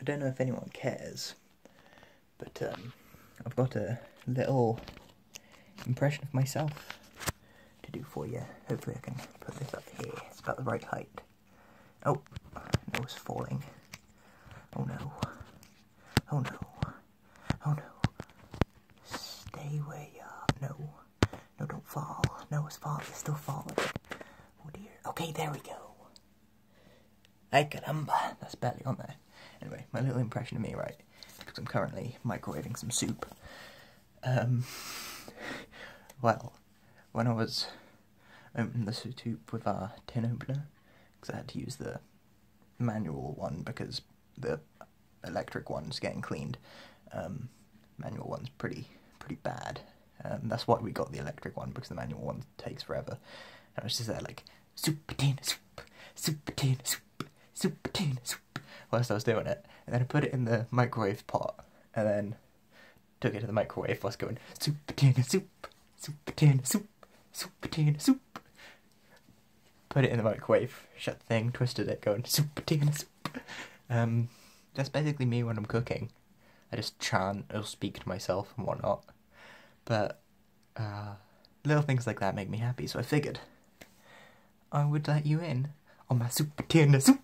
I don't know if anyone cares, but um, I've got a little impression of myself to do for you. Hopefully, I can put this up here. It's about the right height. Oh, no, it's falling. Oh no. Oh no. Oh no. Stay where you are. No. No, don't fall. No, it's falling. It's still falling. Oh dear. Okay, there we go. Ay caramba. That's barely on there. Anyway, my little impression of me, right? Because I'm currently microwaving some soup. Um, well, when I was opening the soup with our tin opener, because I had to use the manual one because the electric one's getting cleaned. Um, manual one's pretty pretty bad. Um, that's why we got the electric one because the manual one takes forever. And I was just there like soup tin soup, soup potato soup, soup potato soup. Whilst I was doing it, and then I put it in the microwave pot, and then took it to the microwave. whilst going soup potato soup, soup potato soup, soup potato soup. Put it in the microwave, shut the thing, twisted it, going soup potato soup. Um, that's basically me when I'm cooking. I just chant or speak to myself and whatnot. But uh, little things like that make me happy, so I figured I would let you in on my super tuna soup.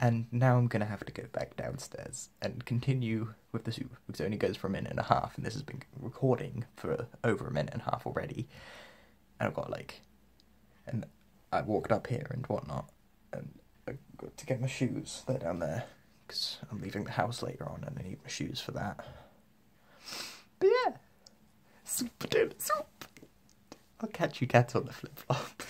And now I'm gonna have to go back downstairs and continue with the soup because it only goes for a minute and a half, and this has been recording for over a minute and a half already. And I've got like, and I walked up here and whatnot, and I got to get my shoes. They're down there because I'm leaving the house later on and I need my shoes for that. But yeah, soup soup. I'll catch you cats on the flip flop.